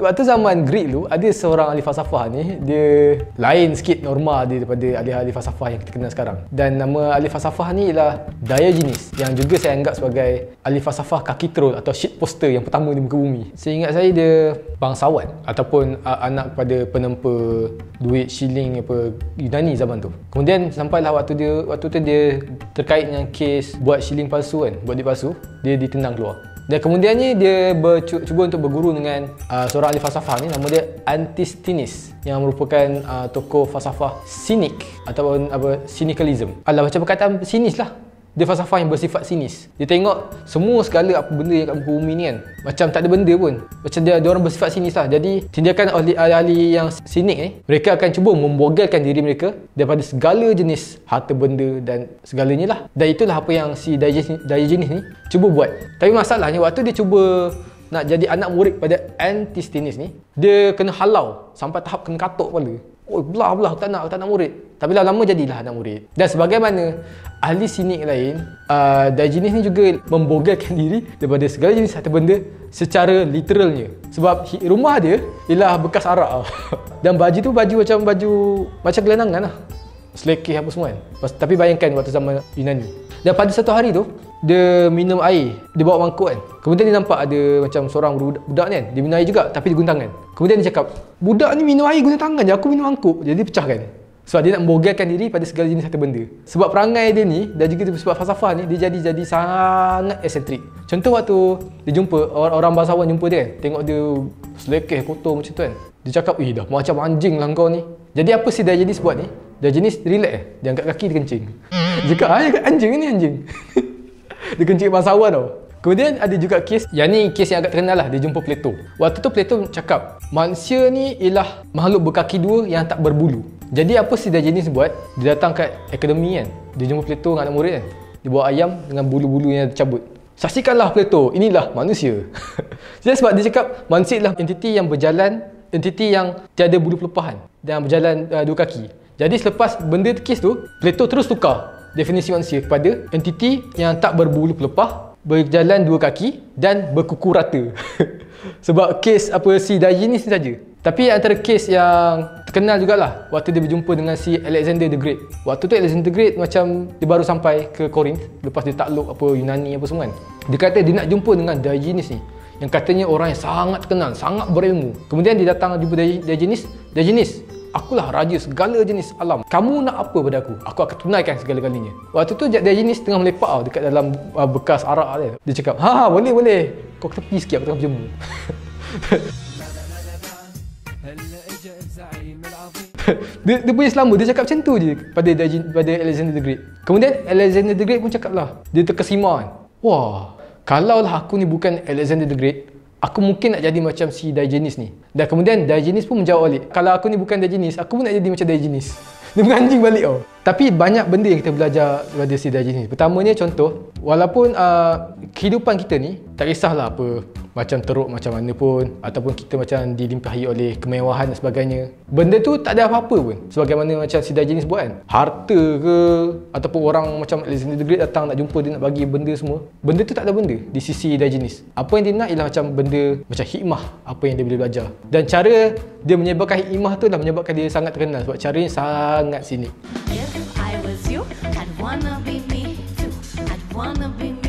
waktu zaman Greek dulu ada seorang ahli falsafah ni dia lain sikit norma dia daripada ahli-ahli falsafah yang kita kenal sekarang. Dan nama ahli falsafah ni ialah Diogenes yang juga saya anggap sebagai ahli falsafah kaki troll atau shit poster yang pertama di muka bumi. Saya ingat saya dia bangsawan ataupun uh, anak pada penempa duit shilling apa Yunani zaman tu. Kemudian sampailah waktu dia waktu tu dia terkait dengan kes buat shilling palsu kan buat duit palsu dia ditendang keluar dan kemudiannya dia cuba untuk berguru dengan uh, seorang ahli falsafah ni nama dia Antisthenes yang merupakan uh, tokoh falsafah sinik ataupun apa cynicalism. Alah macam perkataan sinis lah dia falsafah yang bersifat sinis. Dia tengok semua segala apa benda yang kat muka bumi ni kan. Macam tak ada benda pun. Macam dia, dia orang bersifat sinis lah. Jadi tindakan ahli, ahli yang sinik ni, mereka akan cuba membogelkan diri mereka daripada segala jenis harta benda dan segalanya lah. Dan itulah apa yang si Diogenes ni cuba buat. Tapi masalahnya waktu dia cuba nak jadi anak murid pada Antisthenes ni, dia kena halau sampai tahap kena katuk kepala. Oh belah belah tak nak tak nak murid. Tapi lama jadilah anak murid. Dan sebagaimana ahli sinik lain, uh, Diogenes ni juga membogelkan diri daripada segala jenis harta benda secara literalnya. Sebab rumah dia ialah bekas arak. Dan baju tu baju macam baju macam gelandangan lah. Selekeh apa semua kan. Tapi bayangkan waktu zaman Yunani. Dan pada satu hari tu, dia minum air dia bawa mangkuk kan kemudian dia nampak ada macam seorang budak, budak ni kan dia minum air juga tapi dia guna tangan kemudian dia cakap budak ni minum air guna tangan je aku minum mangkuk jadi dia pecahkan sebab dia nak membogelkan diri pada segala jenis harta benda. Sebab perangai dia ni dan juga sebab falsafah ni dia jadi jadi sangat eksentrik contoh waktu dia jumpa orang, orang bangsawan jumpa dia kan tengok dia selekeh kotor macam tu kan. Dia cakap ih dah macam anjing lah kau ni. Jadi apa sih dia jadi buat ni? Dia jenis relax eh. Dia angkat kaki dia kencing. Cakap ah, anjing ni anjing. Dia kencing bangsawan tau. Kemudian ada juga kes, yang ni kes yang agak terkenal lah, dia jumpa Plato. Waktu tu Plato cakap, manusia ni ialah makhluk berkaki dua yang tak berbulu. Jadi apa si Diogenes buat? Dia datang kat akademi kan, dia jumpa Plato dengan anak murid kan. Dia bawa ayam dengan bulu-bulu yang tercabut. Saksikanlah Plato, inilah manusia. Jadi sebab dia cakap, manusia ialah entiti yang berjalan, entiti yang tiada bulu pelepahan dan berjalan uh, dua kaki. Jadi selepas benda kes tu, Plato terus tukar definisi manusia kepada entiti yang tak berbulu pelepah, berjalan dua kaki dan berkuku rata. Sebab kes apa si Diogenes ni saja. Tapi antara kes yang terkenal jugalah waktu dia berjumpa dengan si Alexander the Great. Waktu tu Alexander the Great macam dia baru sampai ke Corinth lepas dia takluk apa Yunani apa semua kan. Dia kata dia nak jumpa dengan Diogenes ni yang katanya orang yang sangat terkenal, sangat berilmu. Kemudian dia datang jumpa Diogenes. Diogenes, Akulah raja segala jenis alam. Kamu nak apa pada aku? Aku akan tunaikan segala-galanya. Waktu tu dia jenis tengah melepak tau dekat dalam uh, bekas arak dia. Dia cakap, ha, ha boleh boleh. Kau tepi sikit aku tengah berjemur. dia, dia punya selamba dia cakap macam tu je pada pada Alexander the Great. Kemudian Alexander the Great pun cakap lah. Dia terkesima kan. Wah, kalau lah aku ni bukan Alexander the Great, aku mungkin nak jadi macam si Diogenes ni. Dan kemudian Diogenes pun menjawab balik, kalau aku ni bukan Diogenes, aku pun nak jadi macam Diogenes. Dia menganjing balik tau. Tapi banyak benda yang kita belajar daripada si Diogenes. Pertamanya contoh, walaupun uh, kehidupan kita ni, tak kisahlah apa macam teruk macam mana pun ataupun kita macam dilimpahi oleh kemewahan dan sebagainya. Benda tu tak ada apa-apa pun sebagaimana macam si Dajinis buat kan harta ke ataupun orang macam Alexander the Great datang nak jumpa dia nak bagi benda semua benda tu tak ada benda di sisi Dajinis apa yang dia nak ialah macam benda macam hikmah apa yang dia boleh belajar. Dan cara dia menyebabkan hikmah tu dah menyebabkan dia sangat terkenal sebab caranya sangat sinik If I was you, I'd wanna be me too. I'd wanna be me